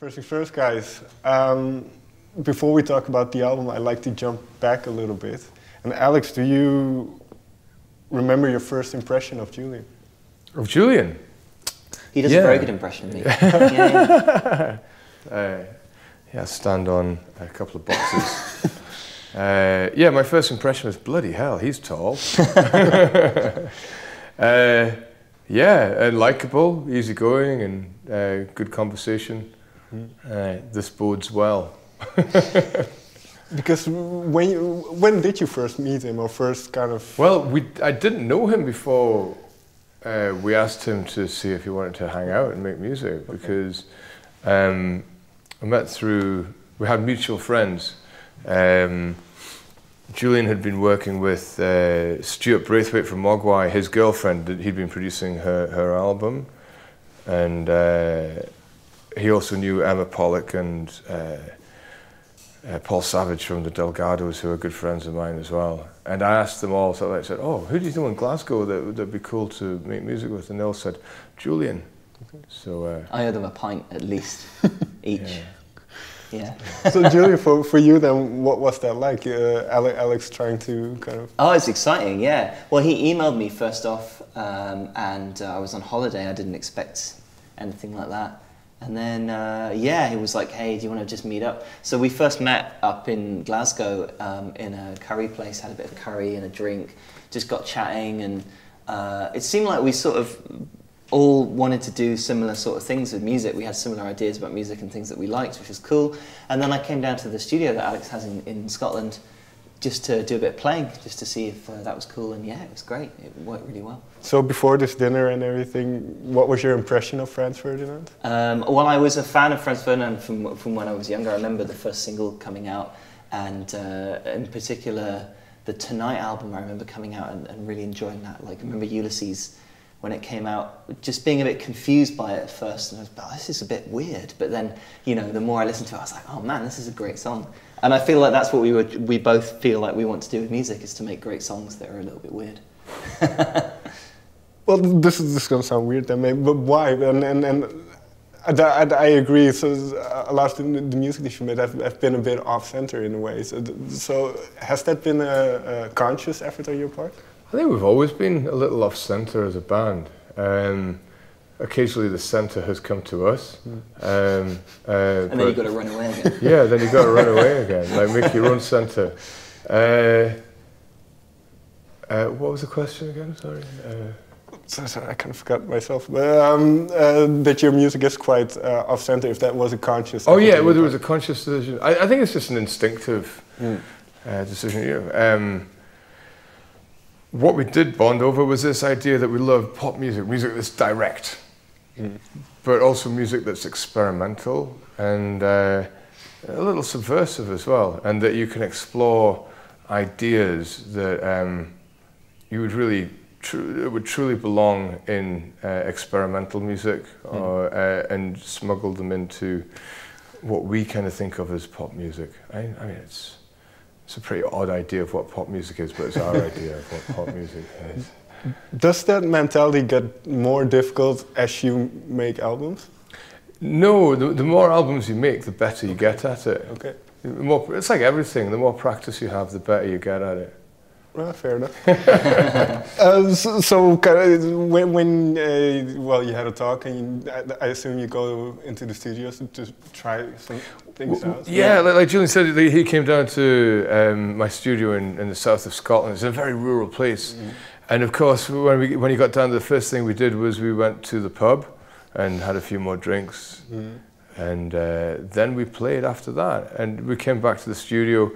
First things first, guys. Um, before we talk about the album, I'd like to jump back a little bit. And Alex, do you remember your first impression of Julian? Of Julian? He does Yeah. a very good impression of me. yeah, yeah. Uh, yeah, stand on a couple of boxes. uh, yeah, my first impression was bloody hell, he's tall. uh, yeah, and likable, easygoing, and uh, good conversation. Uh, this bodes well. Because when you, when did you first meet him, or first kind of? Well, we, I didn't know him before uh, we asked him to see if he wanted to hang out and make music because um, I met through, we had mutual friends. Um, Julian had been working with uh, Stuart Braithwaite from Mogwai, his girlfriend, he'd been producing her, her album. And uh, he also knew Emma Pollock and uh, uh, Paul Savage from the Delgados, who are good friends of mine as well. And I asked them all, so I said, oh, who do you know in Glasgow that would be cool to make music with? And they all said, Julian. So, uh, I owe them a pint at least each. Yeah. so Julian, for, for you then, what was that like? Uh, Ale- Alex trying to kind of. Oh, it's exciting, yeah. Well, he emailed me first off, um, and uh, I was on holiday. I didn't expect anything like that. And then, uh, yeah, he was like, hey, do you want to just meet up? So we first met up in Glasgow um, in a curry place, had a bit of curry and a drink, just got chatting, and uh, it seemed like we sort of all wanted to do similar sort of things with music. We had similar ideas about music and things that we liked, which was cool. And then I came down to the studio that Alex has in, in Scotland just to do a bit of playing, just to see if uh, that was cool. And yeah, it was great. It worked really well. So before this dinner and everything, what was your impression of Franz Ferdinand? Um, well, I was a fan of Franz Ferdinand from, from when I was younger. I remember the first single coming out, and uh, in particular, the Tonight album. I remember coming out and, and really enjoying that. Like, I remember Ulysses when it came out, just being a bit confused by it at first, and I was, oh, this is a bit weird. But then, you know, the more I listened to it, I was like, oh man, this is a great song. And I feel like that's what we would, we both feel like we want to do with music is to make great songs that are a little bit weird. Well, this is this is gonna sound weird, then maybe, but why? And and and I, I, I agree. So a lot of the, the music that you made have, have been a bit off center in a way. So, so has that been a, a conscious effort on your part? I think we've always been a little off centre as a band. Um, occasionally the centre has come to us. Um, uh, And then you've got to run away again. yeah, then you've got to run away again, like make your own centre. Uh, uh, what was the question again? Sorry. Uh, So, sorry, I kind of forgot myself. But, um, uh, that your music is quite uh, off center. If that was a conscious. oh yeah, on well, there was a conscious decision. I, I think it's just an instinctive Mm. uh, decision. You know, um, what we did bond over was this idea that we love pop music, music that's direct, but also music that's experimental and uh, a little subversive as well, and that you can explore ideas that um, you would really it would truly belong in uh, experimental music, or, uh, and smuggle them into what we kind of think of as pop music. I, I mean, it's it's a pretty odd idea of what pop music is, but it's our idea of what pop music is. Does that mentality get more difficult as you make albums? No, the, the more albums you make, the better you get at it. Okay. The more, it's like everything. The more practice you have, the better you get at it. Well, fair enough. uh, so, so when, when uh, well, you had a talk, and you, I, I assume you go into the studios to, try some things out. Yeah, like, like Julian said, he came down to um, my studio in, in the south of Scotland. It's a very rural place. And of course, when, we, when he got down, the first thing we did was we went to the pub and had a few more drinks. And uh, then we played after that. And we came back to the studio.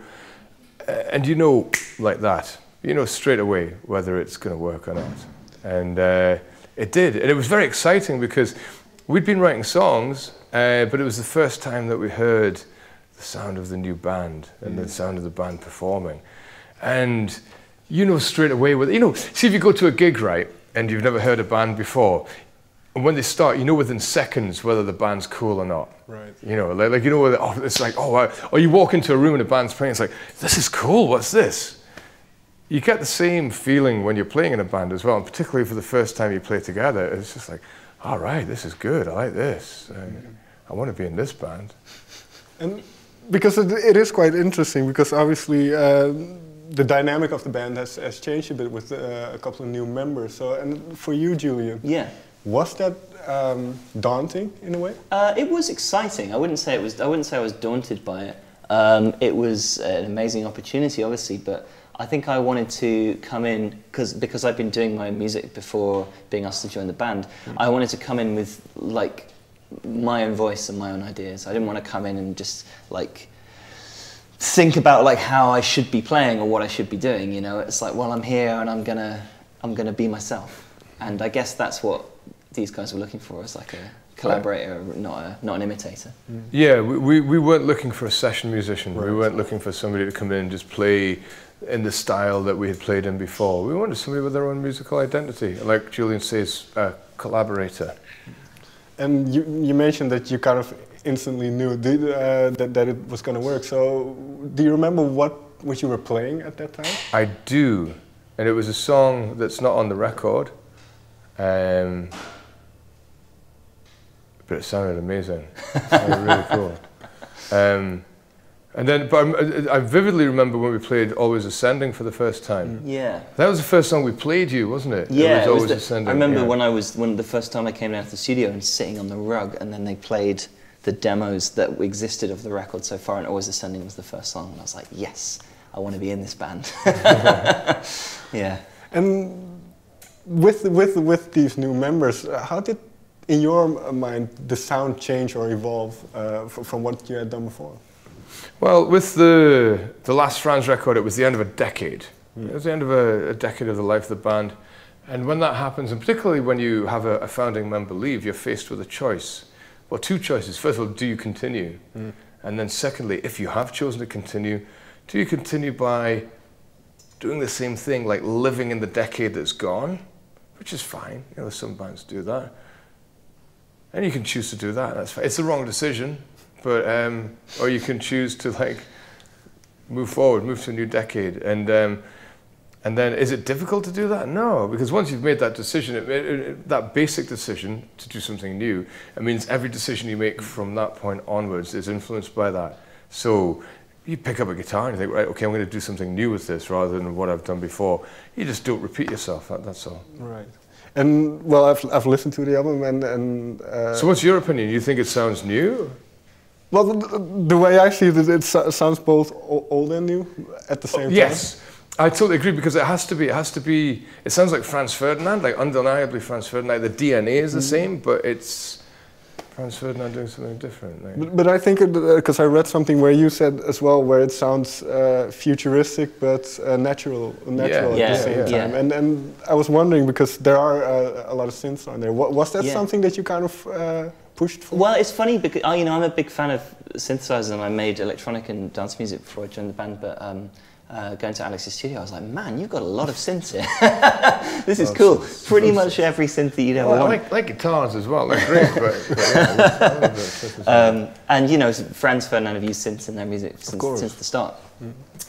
And you know, like that, you know straight away whether it's going to work or not. And uh, it did. And it was very exciting because we'd been writing songs, uh, but it was the first time that we heard the sound of the new band and the sound of the band performing. And you know straight away whether, you know, see if you go to a gig, right, and you've never heard a band before, and when they start, you know within seconds whether the band's cool or not. Right. You know, like, like you know, whether, oh, it's like, oh, wow. or you walk into a room and a band's playing, it's like, this is cool, what's this? You get the same feeling when you're playing in a band as well, and particularly for the first time you play together, it's just like, all right, this is good, I like this. Uh, I want to be in this band. And because it, it is quite interesting, because obviously uh, the dynamic of the band has, has changed a bit with uh, a couple of new members. So, and for you, Julian, Yeah. was that um, daunting in a way? Uh, it was exciting. I wouldn't say it was. I wouldn't say I was daunted by it. Um, it was an amazing opportunity, obviously, but I think I wanted to come in because because I've been doing my own music before being asked to join the band. I wanted to come in with like my own voice and my own ideas. I didn't want to come in and just like think about like how I should be playing or what I should be doing. You know, it's like, well, I'm here and I'm gonna I'm gonna be myself, and I guess that's what these guys were looking for as like a collaborator, not a not an imitator. Mm. Yeah, we, we, we weren't looking for a session musician. We weren't looking for somebody to come in and just play in the style that we had played in before. We wanted somebody with their own musical identity, like Julian says, a collaborator. And you, you mentioned that you kind of instantly knew did, uh, that, that it was going to work. So, do you remember what, what you were playing at that time? I do, and it was a song that's not on the record, um, but it sounded amazing. It sounded really cool. Um, and then, but I'm- I vividly remember when we played "Always Ascending" for the first time. Yeah. That was the first song we played you, wasn't it? Yeah, it was it was the- ascending. I remember yeah. when I was when the first time I came down to the studio and sitting on the rug, and then they played the demos that existed of the record so far, and Always Ascending was the first song, and I was like, yes, I want to be in this band. yeah. And with, with, with these new members, uh, how did, in your mind, the sound change or evolve uh, f- from what you had done before? Well, with the the last Franz record, it was the end of a decade. It was the end of a, a decade of the life of the band. And when that happens, and particularly when you have a, a founding member leave, you're faced with a choice. Well, two choices. First of all, do you continue? And then secondly, if you have chosen to continue, do you continue by doing the same thing, like living in the decade that's gone, which is fine. You know, some bands do that. And you can choose to do that. That's fine. It's the wrong decision, but um, or you can choose to like move forward, move to a new decade, and um, and then is it difficult to do that? No, because once you've made that decision, it, it, it- that basic decision to do something new, it means every decision you make from that point onwards is influenced by that. So you pick up a guitar and you think, right, okay, I'm going to do something new with this rather than what I've done before. You just don't repeat yourself. That, that's all. Right. And well, I've, I've listened to the album and, and uh, So what's your opinion? You think it sounds new? well, the, the way I see it, it sounds both old and new at the same time. Yes, I totally agree because it has to be. It has to be. It sounds like Franz Ferdinand, like undeniably Franz Ferdinand. The DNA is the same, but it's Franz Ferdinand doing something different. Like. But, but I think because I read something where you said as well, where it sounds uh, futuristic but uh, natural, natural Yeah, at the same yeah. time. And and I was wondering because there are uh, a lot of synths on there. Wa- Was that Yeah. something that you kind of uh, pushed for? Well, it's funny because I, you know I'm a big fan of synthesizers and I made electronic and dance music before I joined the band. But um, uh, going to Alex's studio, I was like, man, you've got a lot of synths here. this is cool. Pretty much every synth that you'd ever Well, I want. like, like guitars as well. They're great, but, but yeah, I love the synthesizer. Um, and you know, Franz Ferdinand have used synths in their music since, since the start.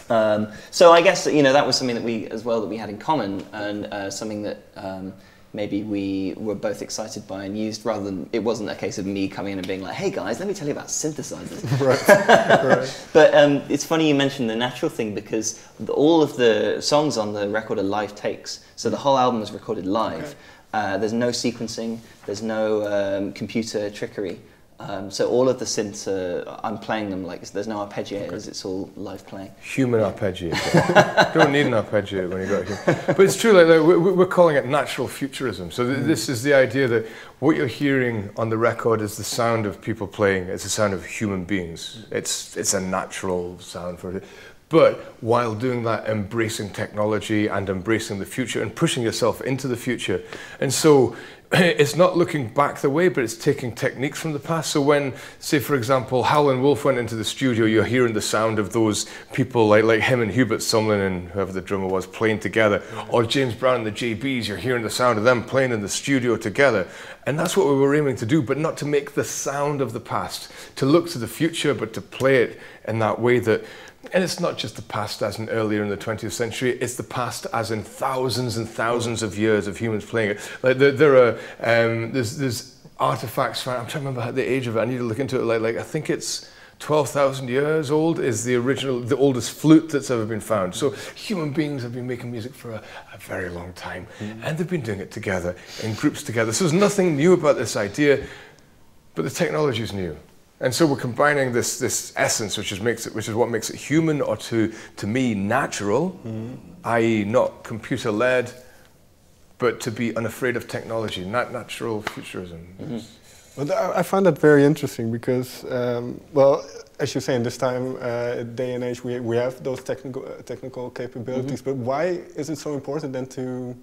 Um, so I guess you know that was something that we as well that we had in common, and uh, something that um, maybe we were both excited by and used, rather than it wasn't a case of me coming in and being like, "Hey guys, let me tell you about synthesizers." right. But um, it's funny you mentioned the natural thing because all of the songs on the record are live takes. So the whole album was recorded live. Uh, there's no sequencing. There's no um, computer trickery. Um, so all of the synths, are, I'm playing them like there's no arpeggiators. It's all live playing. Human arpeggiator. Don't need an arpeggiator when you got here. But it's true, like, like we- we're calling it natural futurism. So th- this is the idea that what you're hearing on the record is the sound of people playing. It's the sound of human beings. It's, it's a natural sound for it. But while doing that, embracing technology and embracing the future and pushing yourself into the future. And so it's not looking back the way, but it's taking techniques from the past. So when, say, for example, Howlin' Wolf went into the studio, you're hearing the sound of those people like, like him and Hubert Sumlin and whoever the drummer was playing together. Or James Brown and the JBs, you're hearing the sound of them playing in the studio together. And that's what we were aiming to do, but not to make the sound of the past, to look to the future, but to play it in that way that and it's not just the past as in earlier in the 20th century, it's the past as in thousands and thousands of years of humans playing it. Like there, there are, um, there's, there's artifacts. I'm trying to remember the age of it. I need to look into it. Like, like I think it's 12,000 years old is the original, the oldest flute that's ever been found. So human beings have been making music for a, a very long time, mm. and they've been doing it together in groups together. So there's nothing new about this idea, but the technology is new. And so we're combining this, this essence, which is, makes it, which is what makes it human, or to, to me, natural, mm. i.e., not computer led, but to be unafraid of technology, not natural futurism. Mm-hmm. Well, I find that very interesting because, um, well, as you say, in this time, uh, day and age, we, we have those technical uh, technical capabilities. Mm -hmm. But why is it so important then to?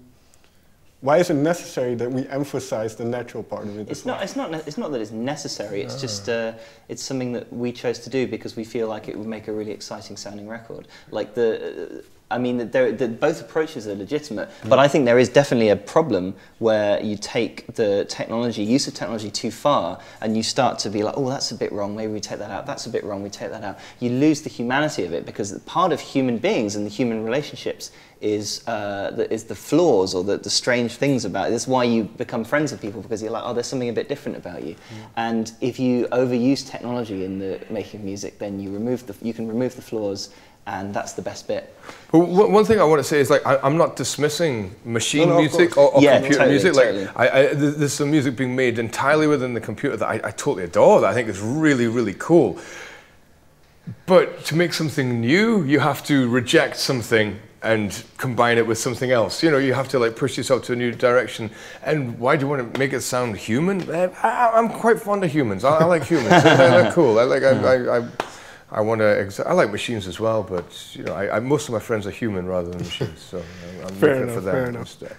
Why is it necessary that we emphasize the natural part of it? It's not. Well? It's not. It's not that it's necessary. It's ah. just. Uh, it's something that we chose to do because we feel like it would make a really exciting sounding record. Like the. Uh, I mean, that both approaches are legitimate, mm. but I think there is definitely a problem where you take the technology, use of technology too far, and you start to be like, oh, that's a bit wrong, maybe we take that out, that's a bit wrong, we take that out. You lose the humanity of it because part of human beings and the human relationships is, uh, the, is the flaws or the, the strange things about it. That's why you become friends with people because you're like, oh, there's something a bit different about you. Mm. And if you overuse technology in the making of music, then you, remove the, you can remove the flaws and that's the best bit. Well, one thing I want to say is like I, am not dismissing machine no, no, music or, or yeah, computer totally, music. Totally. Like I, I, there's some music being made entirely within the computer that I, I totally adore. That I think is really really cool. But to make something new, you have to reject something and combine it with something else. You know, you have to like push yourself to a new direction. And why do you want to make it sound human? I, am quite fond of humans. I, I like humans. they're, they're, cool. I like. I, I I want to. I like machines as well, but you know, I, I, most of my friends are human rather than machines, so I'm fair enough, for them instead.